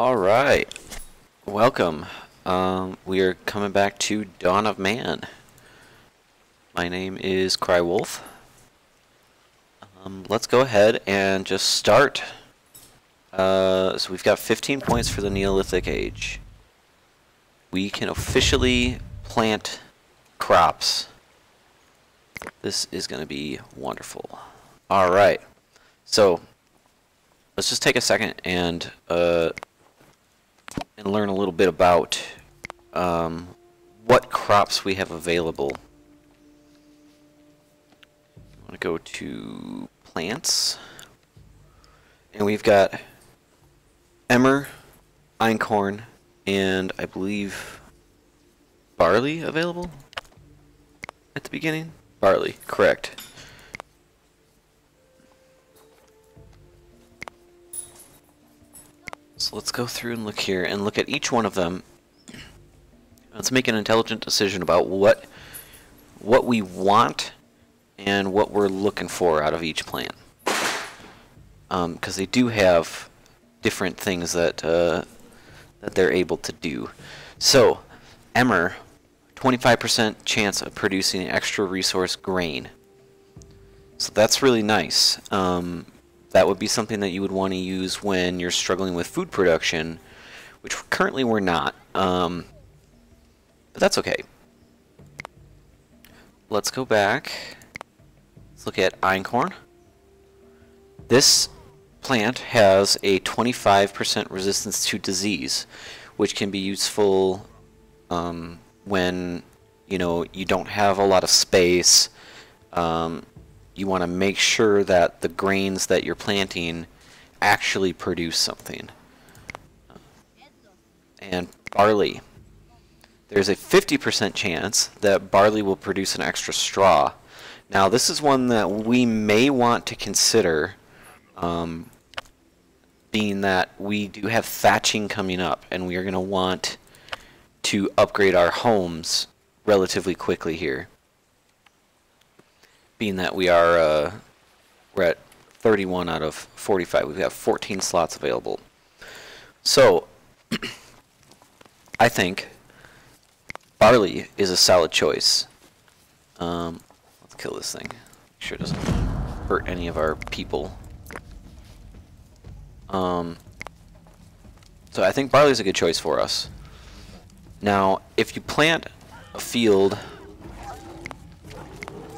All right, welcome. Um, we are coming back to Dawn of Man. My name is Cry Wolff. Um, let's go ahead and just start. Uh, so we've got 15 points for the Neolithic Age. We can officially plant crops. This is going to be wonderful. All right, so let's just take a second and uh, and learn a little bit about um, what crops we have available. I want to go to plants, and we've got emmer, einkorn, and I believe barley available at the beginning. Barley, correct. So let's go through and look here and look at each one of them. Let's make an intelligent decision about what what we want and what we're looking for out of each plant. Because um, they do have different things that uh, that they're able to do. So, emmer, 25% chance of producing extra resource grain. So that's really nice. Um, that would be something that you would want to use when you're struggling with food production, which currently we're not. Um, but that's okay. Let's go back. Let's look at einkorn. This plant has a 25% resistance to disease, which can be useful um, when you know you don't have a lot of space. Um, you want to make sure that the grains that you're planting actually produce something. And barley. There's a 50% chance that barley will produce an extra straw. Now this is one that we may want to consider um, being that we do have thatching coming up and we are going to want to upgrade our homes relatively quickly here being that we are uh, we're at 31 out of 45 we have 14 slots available. So I think barley is a solid choice. Um, let's kill this thing. Make sure it doesn't hurt any of our people. Um, so I think barley is a good choice for us. Now if you plant a field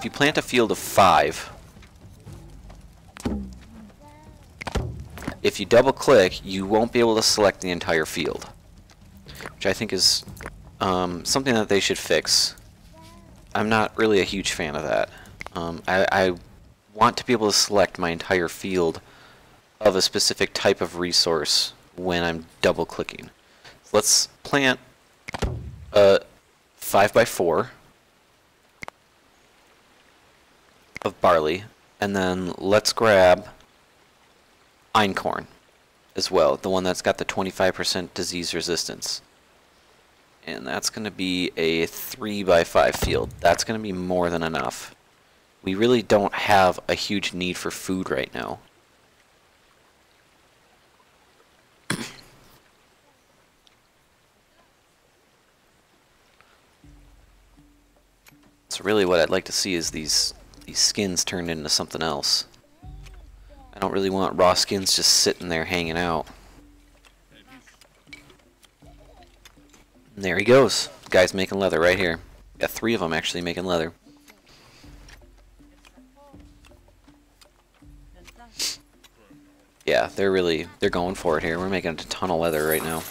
if you plant a field of five, if you double click, you won't be able to select the entire field. Which I think is um, something that they should fix. I'm not really a huge fan of that. Um, I, I want to be able to select my entire field of a specific type of resource when I'm double clicking. Let's plant a 5 by 4 of barley, and then let's grab einkorn as well, the one that's got the 25% disease resistance. And that's going to be a 3 by 5 field. That's going to be more than enough. We really don't have a huge need for food right now. so really what I'd like to see is these these skins turned into something else. I don't really want raw skins just sitting there hanging out. And there he goes. guy's making leather right here. Got three of them actually making leather. Yeah, they're really, they're going for it here. We're making a ton of leather right now.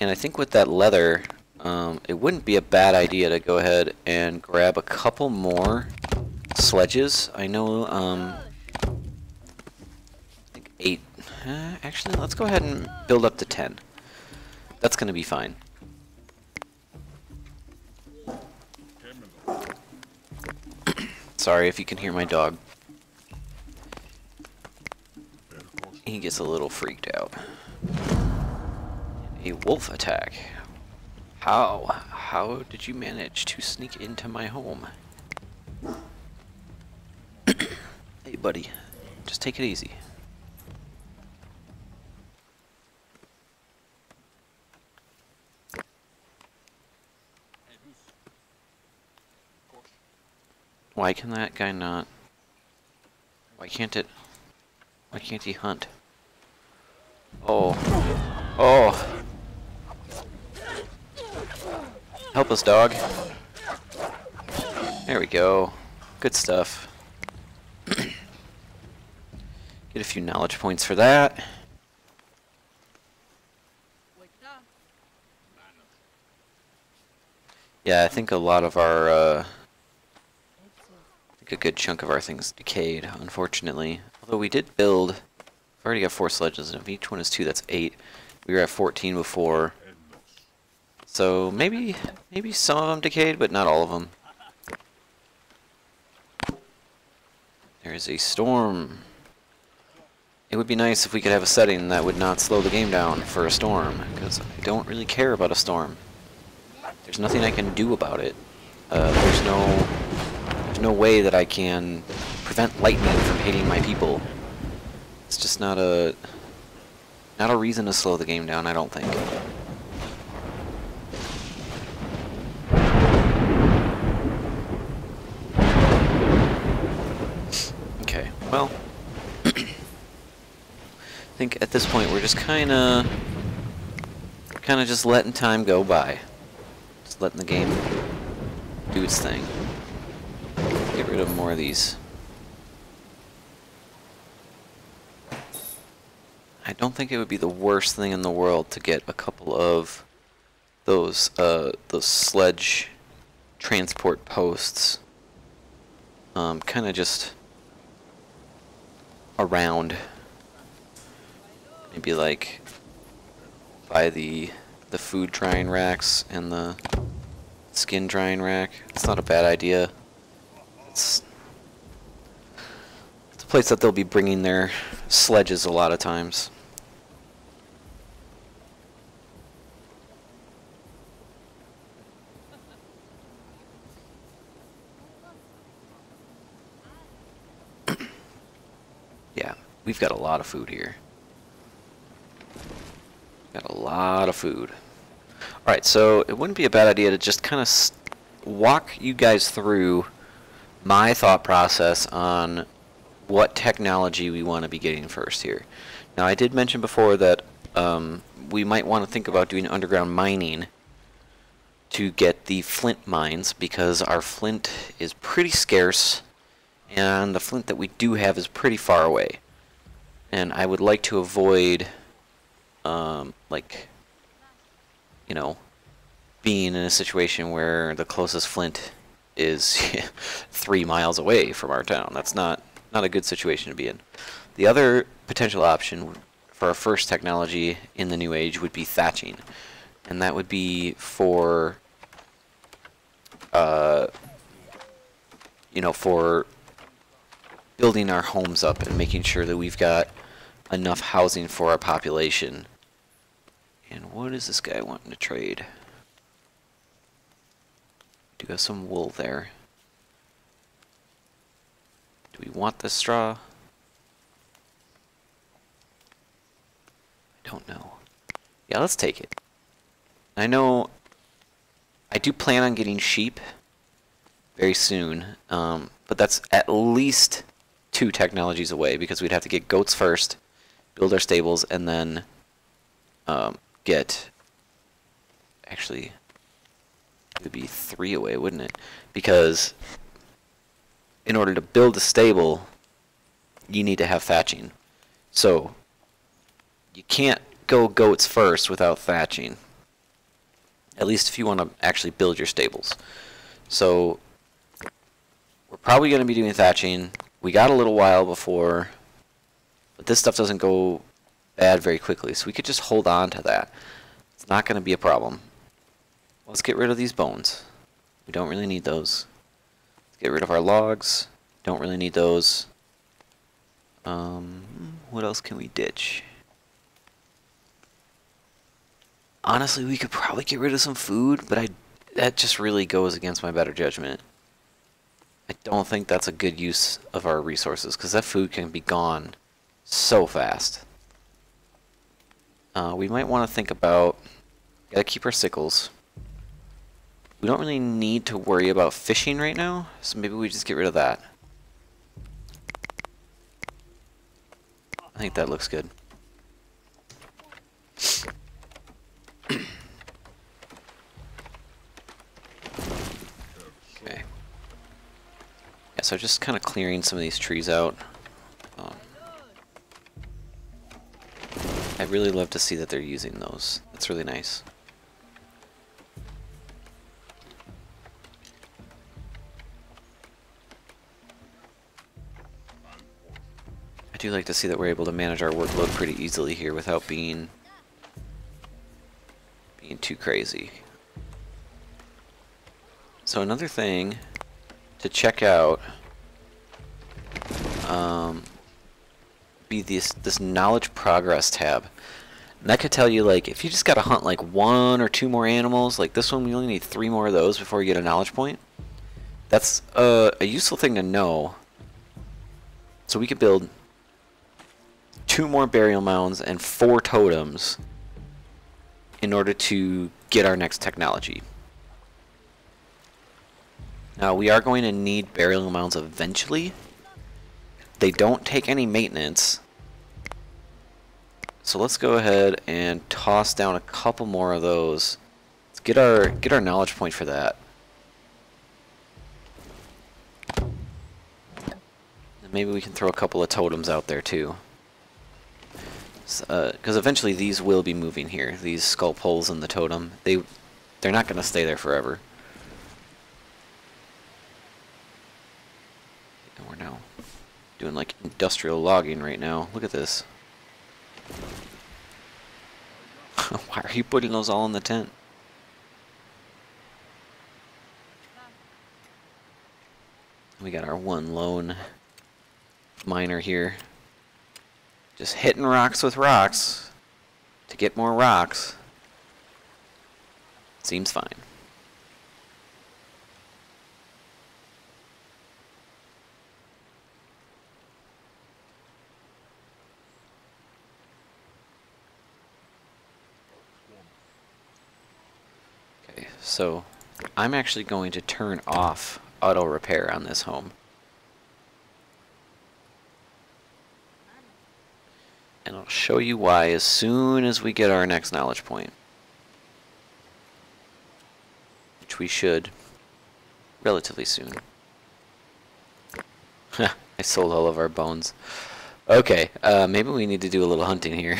And I think with that leather, um, it wouldn't be a bad idea to go ahead and grab a couple more sledges. I know, um, I eight. Uh, actually, let's go ahead and build up to ten. That's going to be fine. Sorry if you can hear my dog. He gets a little freaked out. A wolf attack. How? How did you manage to sneak into my home? Hey, buddy. Just take it easy. Why can that guy not... Why can't it... Why can't he hunt? Oh. Oh! Help us, dog. There we go. Good stuff. Few knowledge points for that. Yeah, I think a lot of our, uh, a good chunk of our things decayed, unfortunately. Although we did build, I've already got four sledges, and if each one is two, that's eight. We were at 14 before. So maybe, maybe some of them decayed, but not all of them. There is a storm. It would be nice if we could have a setting that would not slow the game down for a storm, because I don't really care about a storm. There's nothing I can do about it. Uh, there's no there's no way that I can prevent lightning from hitting my people. It's just not a not a reason to slow the game down, I don't think. Okay, well, think at this point we're just kind of kind of just letting time go by Just letting the game do its thing. Get rid of more of these. I don't think it would be the worst thing in the world to get a couple of those uh, those sledge transport posts um, kind of just around maybe like by the the food drying racks and the skin drying rack. It's not a bad idea. It's, it's a place that they'll be bringing their sledges a lot of times. yeah, we've got a lot of food here. Got a lot of food. Alright, so it wouldn't be a bad idea to just kind of walk you guys through my thought process on what technology we want to be getting first here. Now, I did mention before that um, we might want to think about doing underground mining to get the flint mines because our flint is pretty scarce and the flint that we do have is pretty far away. And I would like to avoid um, like you know, being in a situation where the closest flint is three miles away from our town. That's not, not a good situation to be in. The other potential option for our first technology in the new age would be thatching. And that would be for, uh, you know, for building our homes up and making sure that we've got enough housing for our population and what is this guy wanting to trade? Do have some wool there. Do we want this straw? I don't know. Yeah, let's take it. I know I do plan on getting sheep very soon, um, but that's at least two technologies away because we'd have to get goats first, build our stables, and then um, get actually it would be three away, wouldn't it? Because in order to build a stable, you need to have thatching. So you can't go goats first without thatching. At least if you want to actually build your stables. So we're probably going to be doing thatching. We got a little while before, but this stuff doesn't go bad very quickly. So we could just hold on to that. It's not going to be a problem. Let's get rid of these bones. We don't really need those. Let's get rid of our logs. Don't really need those. Um, what else can we ditch? Honestly, we could probably get rid of some food, but I that just really goes against my better judgment. I don't think that's a good use of our resources, because that food can be gone so fast. Uh, we might want to think about... Gotta keep our sickles. We don't really need to worry about fishing right now, so maybe we just get rid of that. I think that looks good. okay. Yeah, so just kind of clearing some of these trees out. Um, I really love to see that they're using those. That's really nice. I do like to see that we're able to manage our workload pretty easily here without being being too crazy. So another thing to check out um, be this this knowledge progress tab. And that could tell you like if you just gotta hunt like one or two more animals, like this one we only need three more of those before we get a knowledge point. That's uh, a useful thing to know. So we could build two more burial mounds and four totems in order to get our next technology. Now we are going to need burial mounds eventually. They don't take any maintenance. So let's go ahead and toss down a couple more of those. Let's get our get our knowledge point for that. And maybe we can throw a couple of totems out there too. Because uh, eventually these will be moving here. These sculpt holes in the totem. They they're not going to stay there forever. And we're now doing like industrial logging right now. Look at this. Why are you putting those all in the tent? We got our one lone miner here. Just hitting rocks with rocks to get more rocks. Seems fine. Okay, so I'm actually going to turn off auto repair on this home. And I'll show you why as soon as we get our next knowledge point. Which we should relatively soon. I sold all of our bones. Okay, uh, maybe we need to do a little hunting here.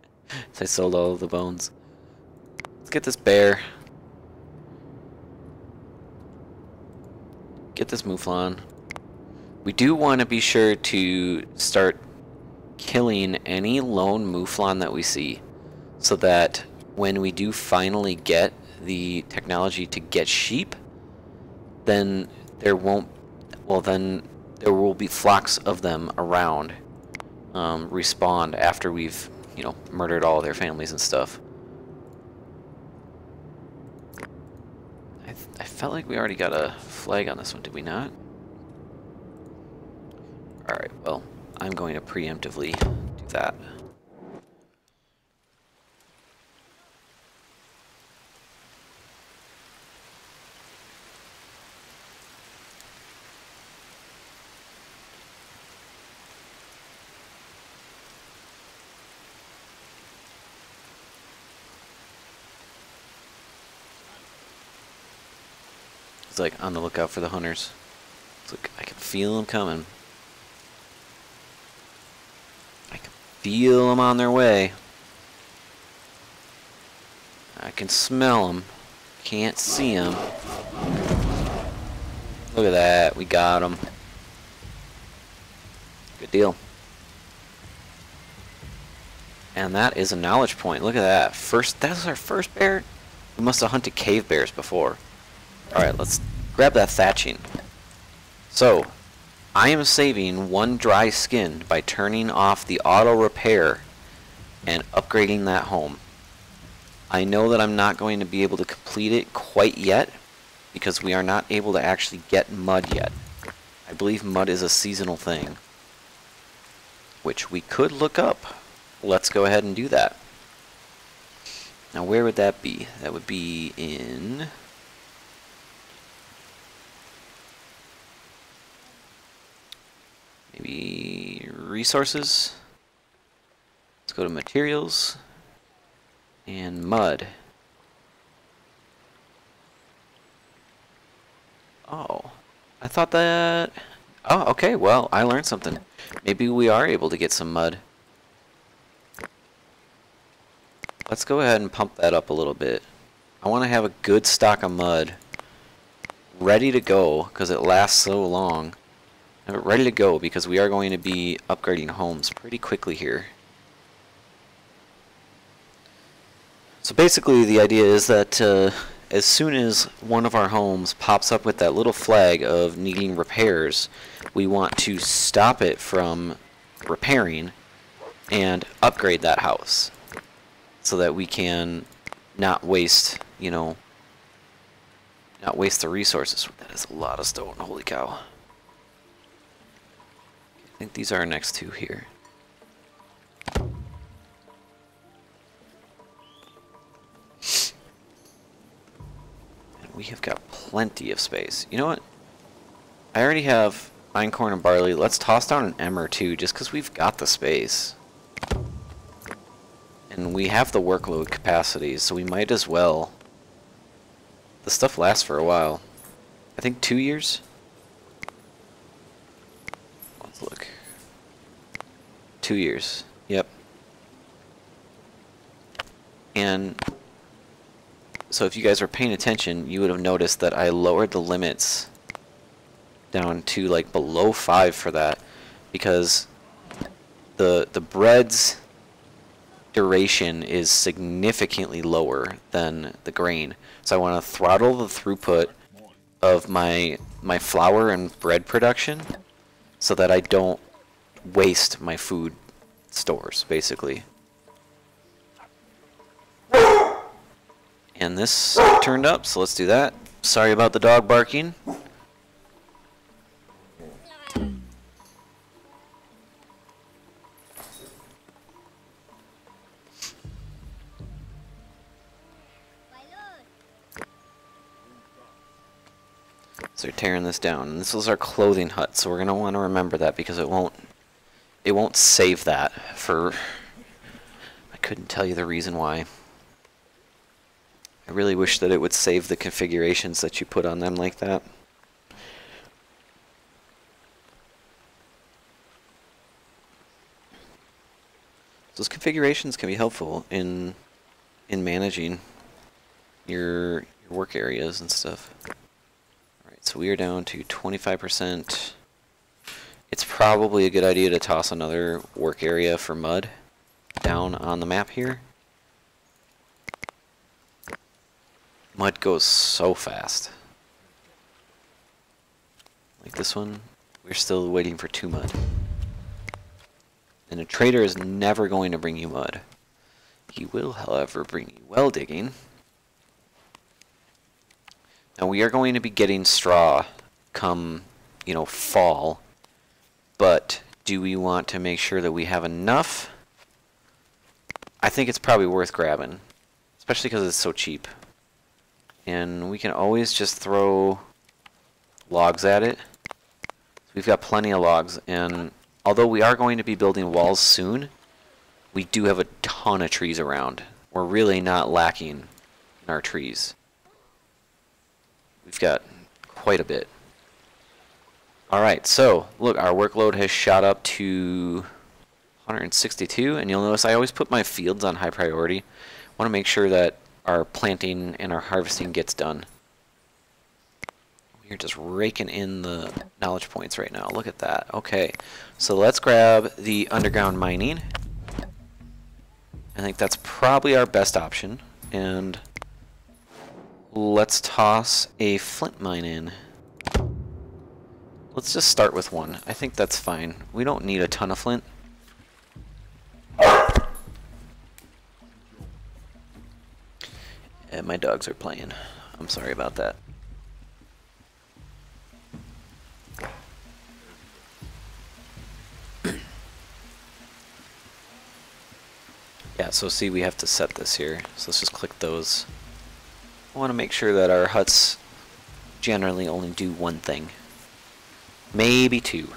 I sold all of the bones. Let's get this bear. Get this mouflon. We do want to be sure to start killing any lone mouflon that we see so that when we do finally get the technology to get sheep then there won't well then there will be flocks of them around um, respawn after we've you know murdered all their families and stuff I, felt like we already got a flag on this one did we not alright well I'm going to preemptively do that. It's like on the lookout for the hunters. It's like I can feel them coming. I can feel them on their way. I can smell them. Can't see them. Look at that. We got them. Good deal. And that is a knowledge point. Look at that. First, that was our first bear. We must have hunted cave bears before. Alright, let's grab that thatching. So, I am saving one dry skin by turning off the auto repair and upgrading that home. I know that I'm not going to be able to complete it quite yet because we are not able to actually get mud yet. I believe mud is a seasonal thing, which we could look up. Let's go ahead and do that. Now where would that be? That would be in maybe resources. Let's go to materials and mud. Oh, I thought that... Oh, okay, well, I learned something. Maybe we are able to get some mud. Let's go ahead and pump that up a little bit. I want to have a good stock of mud ready to go because it lasts so long. It ready to go because we are going to be upgrading homes pretty quickly here. So basically the idea is that uh, as soon as one of our homes pops up with that little flag of needing repairs, we want to stop it from repairing and upgrade that house so that we can not waste, you know, not waste the resources. That is a lot of stone, holy cow. I think these are our next two here. we have got plenty of space. You know what? I already have einkorn and barley. Let's toss down an emmer too, just because we've got the space. And we have the workload capacity, so we might as well. The stuff lasts for a while. I think two years? Let's look. Two years. Yep. And so if you guys were paying attention, you would have noticed that I lowered the limits down to like below 5 for that because the the bread's duration is significantly lower than the grain. So I want to throttle the throughput of my my flour and bread production so that I don't waste my food stores basically. And this turned up, so let's do that. Sorry about the dog barking. Tearing this down. And this is our clothing hut, so we're gonna want to remember that because it won't it won't save that for I couldn't tell you the reason why. I really wish that it would save the configurations that you put on them like that. Those configurations can be helpful in in managing your your work areas and stuff. So we are down to 25%. It's probably a good idea to toss another work area for mud down on the map here. Mud goes so fast. Like this one, we're still waiting for two mud. And a trader is never going to bring you mud. He will, however, bring you well digging. Now we are going to be getting straw come, you know, fall. But do we want to make sure that we have enough? I think it's probably worth grabbing. Especially because it's so cheap. And we can always just throw logs at it. We've got plenty of logs, and although we are going to be building walls soon, we do have a ton of trees around. We're really not lacking in our trees. We've got quite a bit. Alright, so, look, our workload has shot up to 162, and you'll notice I always put my fields on high priority. I want to make sure that our planting and our harvesting gets done. We're just raking in the knowledge points right now. Look at that. Okay, so let's grab the underground mining. I think that's probably our best option. And let's toss a flint mine in. Let's just start with one. I think that's fine. We don't need a ton of flint. And my dogs are playing. I'm sorry about that. yeah, so see we have to set this here. So let's just click those. I want to make sure that our huts generally only do one thing. Maybe two.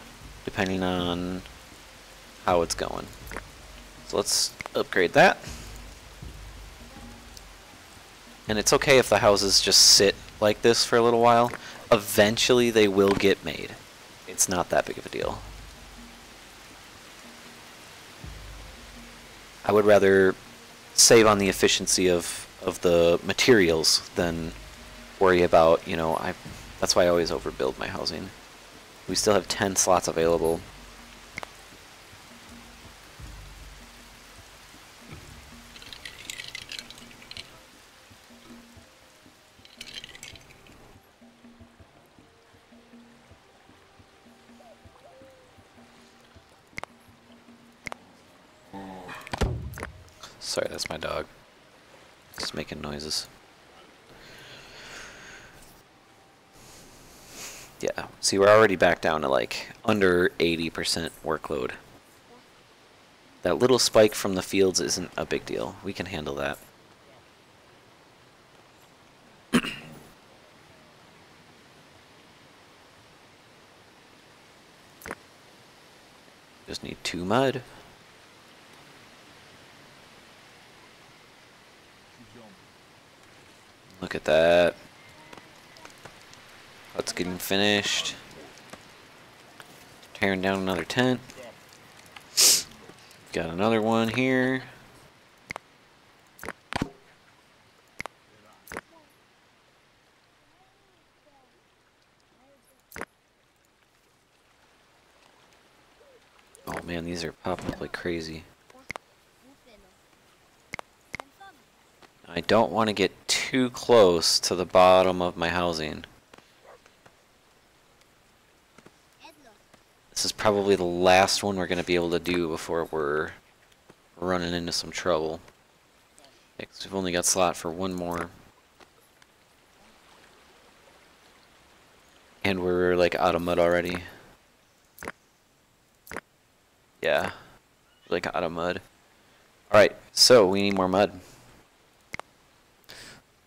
depending on how it's going. So let's upgrade that. And it's okay if the houses just sit like this for a little while. Eventually they will get made. It's not that big of a deal. I would rather save on the efficiency of, of the materials than worry about, you know, I that's why I always overbuild my housing. We still have 10 slots available. See, we're already back down to like under 80% workload. That little spike from the fields isn't a big deal. We can handle that. Just need two mud. Look at that. Hut's getting finished. Tearing down another tent. Got another one here. Oh man, these are popping up like crazy. I don't want to get too close to the bottom of my housing. This is probably the last one we're going to be able to do before we're running into some trouble. We've only got slot for one more. And we're like out of mud already. Yeah, like out of mud. Alright, so we need more mud.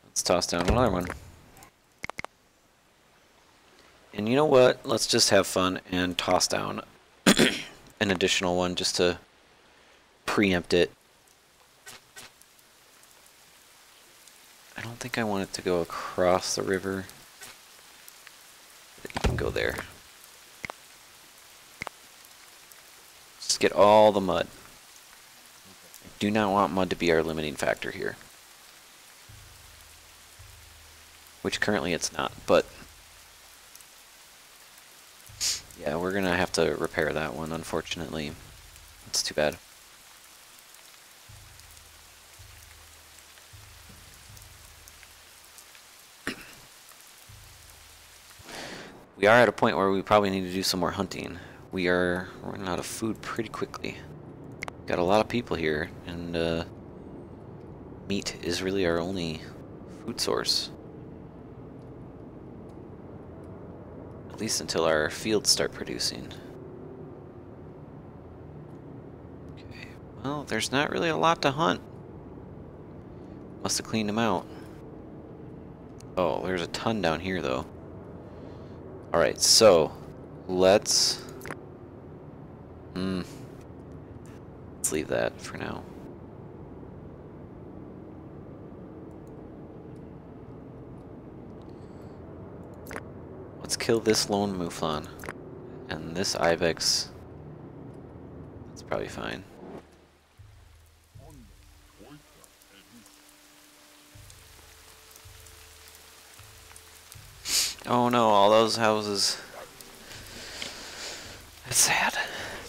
Let's toss down another one. And you know what? Let's just have fun and toss down an additional one just to preempt it. I don't think I want it to go across the river. You can go there. Just get all the mud. I do not want mud to be our limiting factor here. Which currently it's not, but yeah, we're gonna have to repair that one, unfortunately. It's too bad. we are at a point where we probably need to do some more hunting. We are running out of food pretty quickly. Got a lot of people here, and uh, meat is really our only food source. Least until our fields start producing. Okay, well, there's not really a lot to hunt. Must have cleaned them out. Oh, there's a ton down here, though. Alright, so, let's... Hmm. Let's leave that for now. Let's kill this lone mouflon. And this ibex... That's probably fine. Oh no, all those houses. It's sad.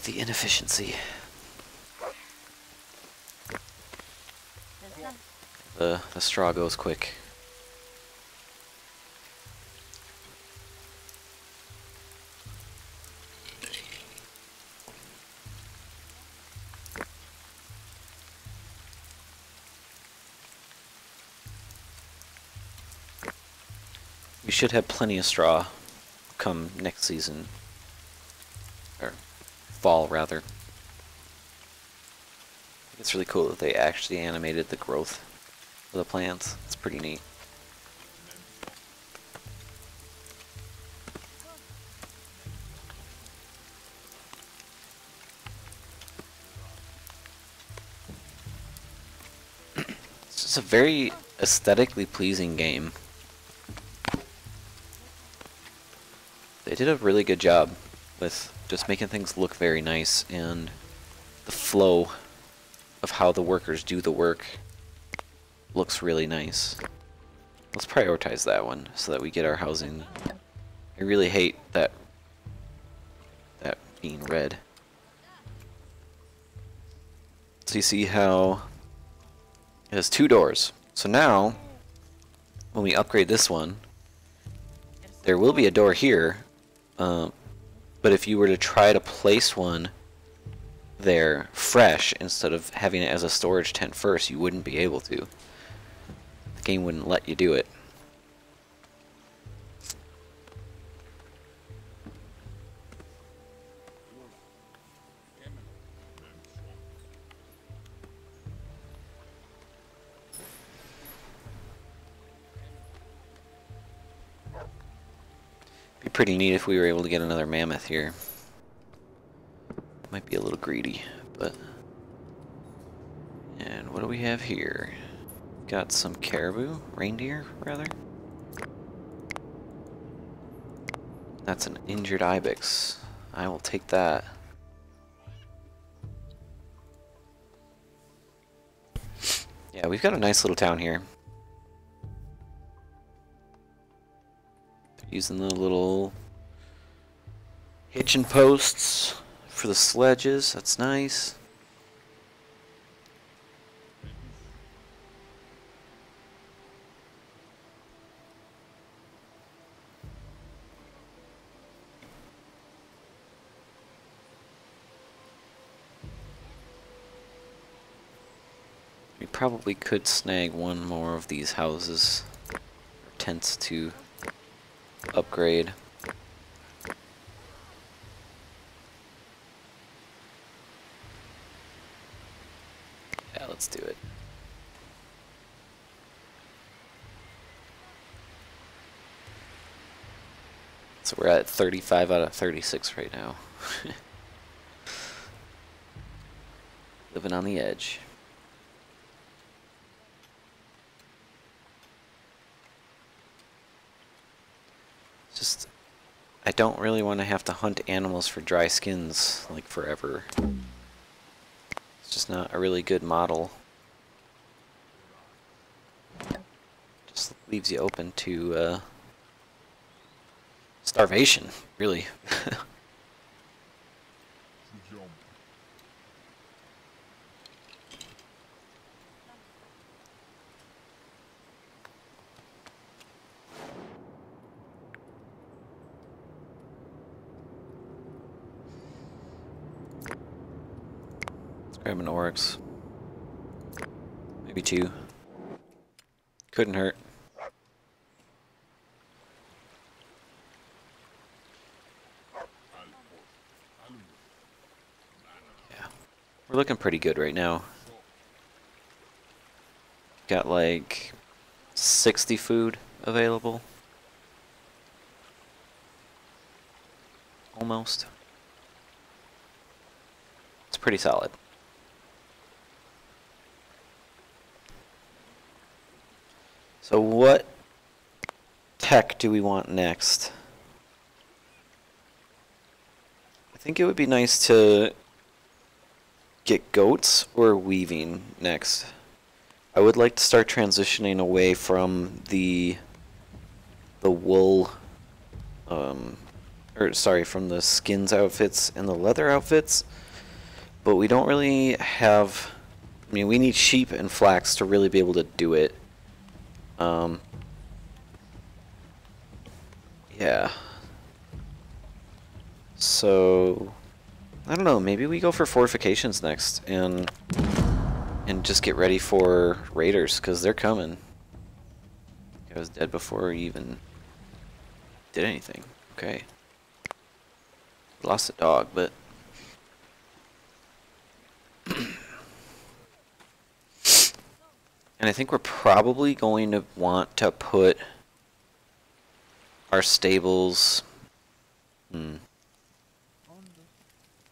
The inefficiency. The, the straw goes quick. should have plenty of straw come next season. Or fall, rather. It's really cool that they actually animated the growth of the plants. It's pretty neat. it's a very aesthetically pleasing game. Did a really good job with just making things look very nice and the flow of how the workers do the work looks really nice. Let's prioritize that one so that we get our housing. I really hate that that being red. So you see how it has two doors. So now, when we upgrade this one, there will be a door here, um, but if you were to try to place one there fresh instead of having it as a storage tent first, you wouldn't be able to. The game wouldn't let you do it. Pretty neat if we were able to get another mammoth here. Might be a little greedy, but... And what do we have here? Got some caribou, reindeer, rather. That's an injured ibex. I will take that. Yeah, we've got a nice little town here. Using the little hitching posts for the sledges. That's nice. We probably could snag one more of these houses, tents to upgrade. Yeah, let's do it. So we're at 35 out of 36 right now. Living on the edge. Just, I don't really want to have to hunt animals for dry skins, like, forever. It's just not a really good model. Just leaves you open to, uh, starvation, really. Oryx. Maybe two. Couldn't hurt. Yeah. We're looking pretty good right now. Got like 60 food available. Almost. It's pretty solid. So what tech do we want next? I think it would be nice to get goats or weaving next. I would like to start transitioning away from the the wool um or sorry, from the skins outfits and the leather outfits. But we don't really have I mean, we need sheep and flax to really be able to do it. Um, yeah. So, I don't know, maybe we go for fortifications next and and just get ready for raiders, because they're coming. I was dead before even did anything. Okay. Lost a dog, but... And I think we're probably going to want to put our stables... Hmm.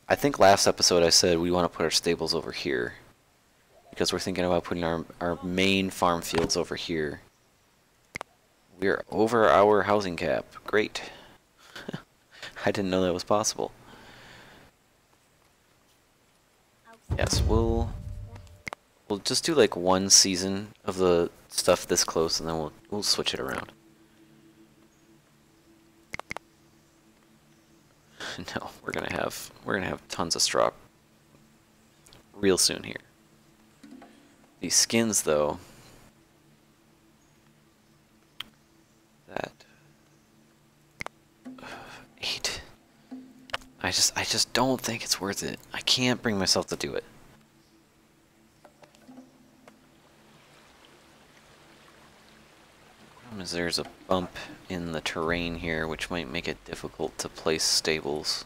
I think last episode I said we want to put our stables over here. because we're thinking about putting our, our main farm fields over here. We're over our housing cap. Great. I didn't know that was possible. Yes, we'll we'll just do like one season of the stuff this close and then we'll we'll switch it around. no, we're gonna have we're gonna have tons of straw real soon here. These skins though that eight I just I just don't think it's worth it. I can't bring myself to do it. Is there's a bump in the terrain here which might make it difficult to place stables.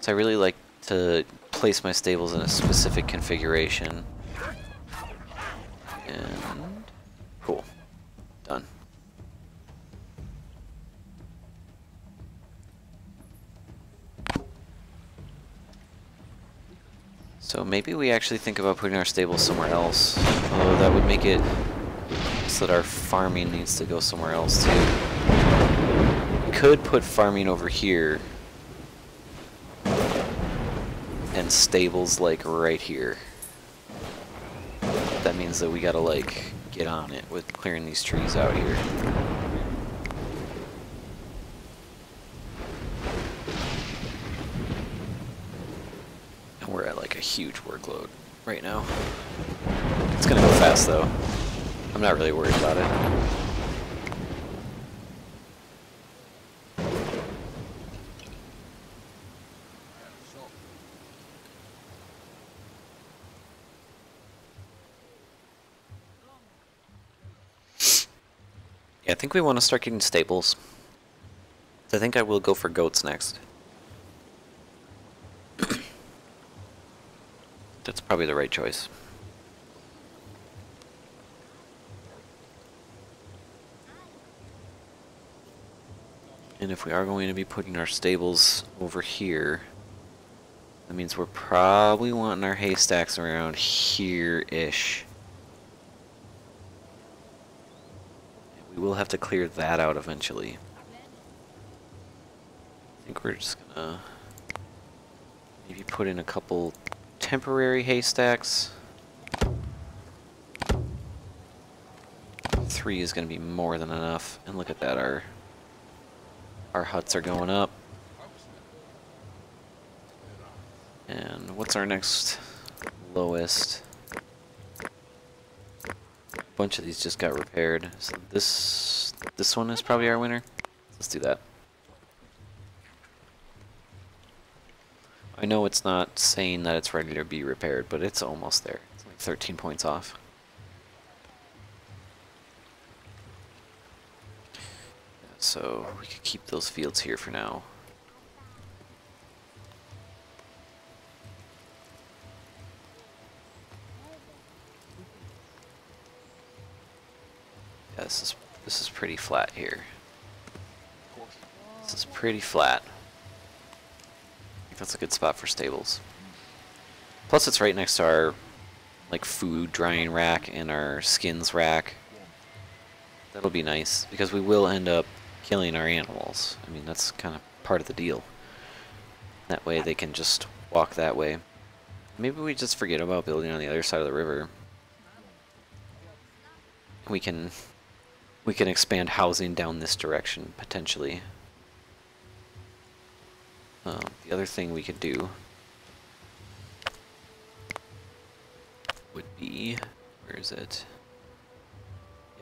So I really like to place my stables in a specific configuration. And cool. Done. So maybe we actually think about putting our stables somewhere else. Although that would make it that our farming needs to go somewhere else too. Could put farming over here. And stables like right here. That means that we gotta like get on it with clearing these trees out here. And we're at like a huge workload right now. It's gonna go fast though. I'm not really worried about it. Yeah, I think we want to start getting stables. I think I will go for goats next. That's probably the right choice. And if we are going to be putting our stables over here, that means we're probably wanting our haystacks around here-ish. We will have to clear that out eventually. I think we're just gonna maybe put in a couple temporary haystacks. Three is gonna be more than enough. And look at that, our our huts are going up. And what's our next lowest? A bunch of these just got repaired. So this this one is probably our winner. Let's do that. I know it's not saying that it's ready to be repaired, but it's almost there. It's like 13 points off. So we could keep those fields here for now. Yeah, this is this is pretty flat here. This is pretty flat. I think that's a good spot for stables. Plus it's right next to our like food drying rack and our skins rack. That'll be nice because we will end up killing our animals. I mean, that's kind of part of the deal. That way they can just walk that way. Maybe we just forget about building on the other side of the river. We can we can expand housing down this direction potentially. Um, the other thing we could do would be where is it?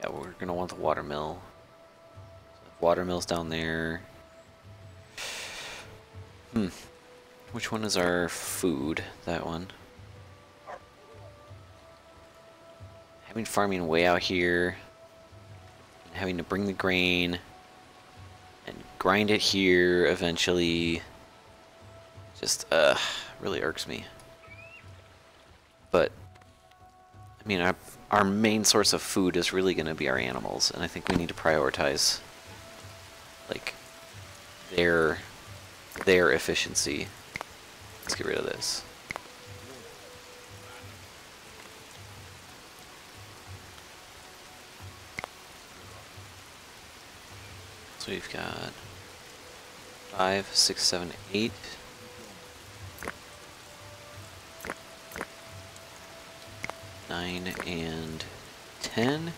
Yeah, we're gonna want the water mill. Watermills down there. Hmm. Which one is our food? That one. Having farming way out here. Having to bring the grain. And grind it here eventually. Just, uh, really irks me. But, I mean, our, our main source of food is really going to be our animals. And I think we need to prioritize like their their efficiency. Let's get rid of this. So we've got five, six, seven, eight. Nine and ten.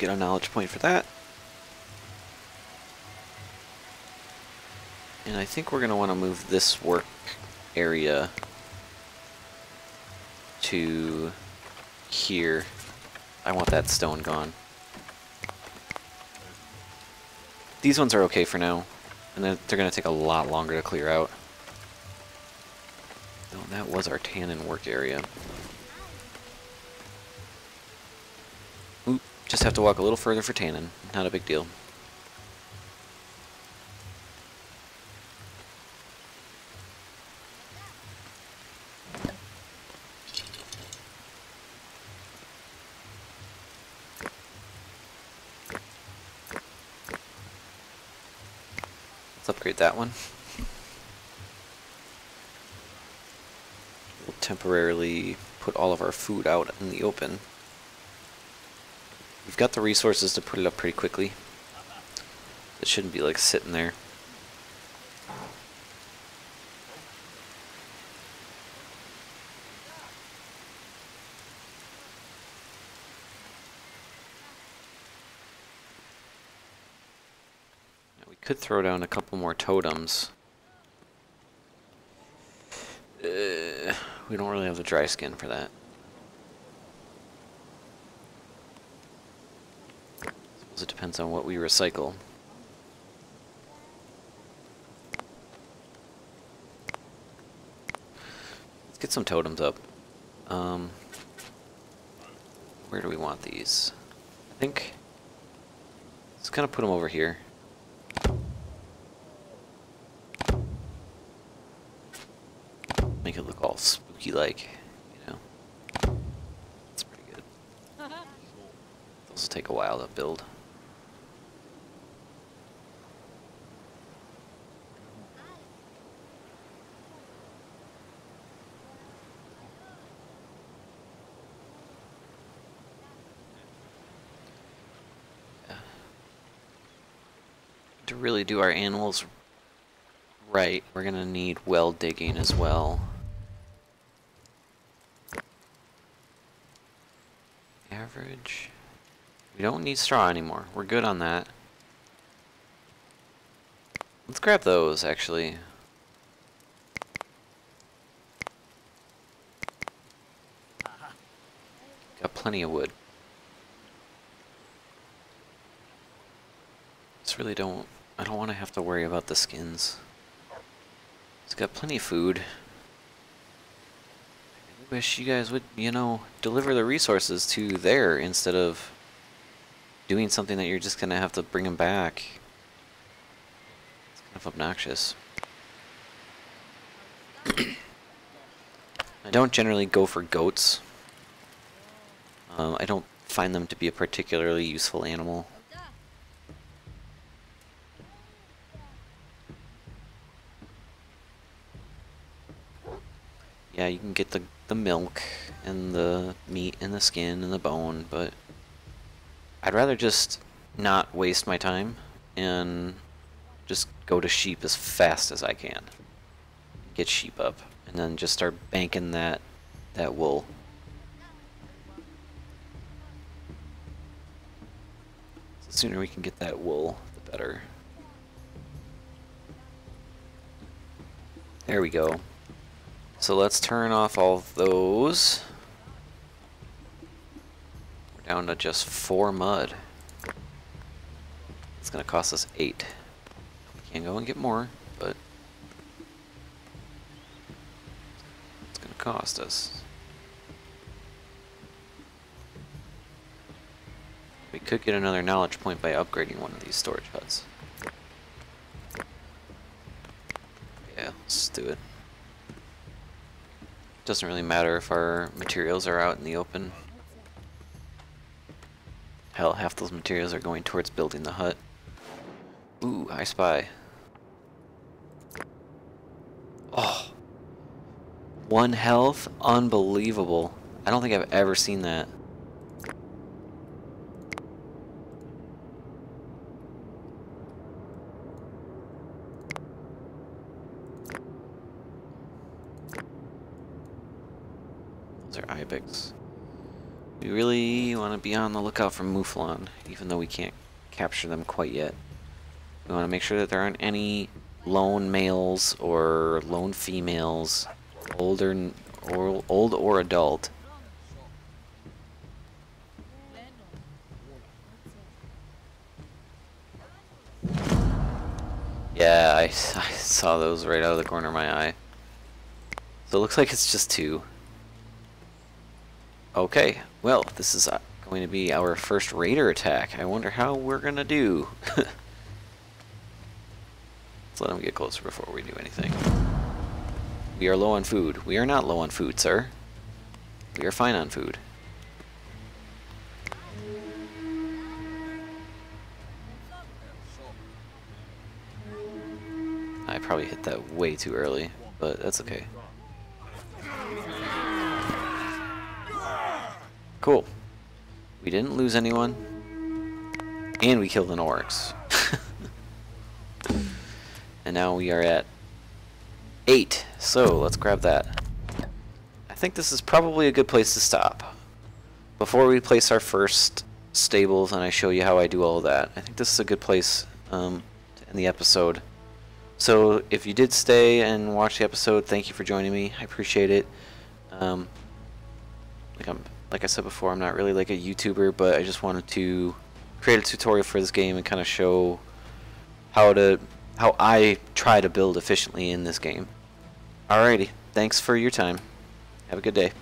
Get a knowledge point for that. And I think we're going to want to move this work area to here. I want that stone gone. These ones are okay for now. And then they're going to take a lot longer to clear out. Oh, that was our tannin work area. Just have to walk a little further for tannin. Not a big deal. Let's upgrade that one. We'll temporarily put all of our food out in the open. Got the resources to put it up pretty quickly. It shouldn't be like sitting there. We could throw down a couple more totems. Uh, we don't really have the dry skin for that. It depends on what we recycle. Let's get some totems up. Um, where do we want these? I think. Let's kind of put them over here. Make it look all spooky like, you know. That's pretty good. Those will take a while to build. Do our animals right, we're gonna need well digging as well. Average. We don't need straw anymore. We're good on that. Let's grab those, actually. Got plenty of wood. Just really don't... I don't want to have to worry about the skins. It's got plenty of food. I wish you guys would, you know, deliver the resources to there instead of doing something that you're just going to have to bring them back. It's kind of obnoxious. I don't generally go for goats. Um, I don't find them to be a particularly useful animal. Yeah, you can get the, the milk and the meat and the skin and the bone, but I'd rather just not waste my time and just go to sheep as fast as I can. Get sheep up and then just start banking that that wool. The sooner we can get that wool, the better. There we go. So let's turn off all of those. We're down to just four mud. It's gonna cost us eight. We can go and get more, but it's gonna cost us. We could get another knowledge point by upgrading one of these storage huts. Yeah, let's do it. Doesn't really matter if our materials are out in the open. Hell, half those materials are going towards building the hut. Ooh, I spy. Oh. One health? Unbelievable. I don't think I've ever seen that. We really want to be on the lookout for Mouflon, even though we can't capture them quite yet. We want to make sure that there aren't any lone males or lone females, older or old or adult. Yeah, I, I saw those right out of the corner of my eye. So it looks like it's just two. Okay, well, this is uh, going to be our first raider attack. I wonder how we're going to do. Let's let him get closer before we do anything. We are low on food. We are not low on food, sir. We are fine on food. I probably hit that way too early, but that's okay. Cool. We didn't lose anyone. And we killed an Oryx. and now we are at 8. So, let's grab that. I think this is probably a good place to stop. Before we place our first stables and I show you how I do all of that, I think this is a good place um, to end the episode. So if you did stay and watch the episode, thank you for joining me. I appreciate it. Um, like I'm, like I said before, I'm not really like a YouTuber, but I just wanted to create a tutorial for this game and kind of show how to how I try to build efficiently in this game. Alrighty, thanks for your time. Have a good day.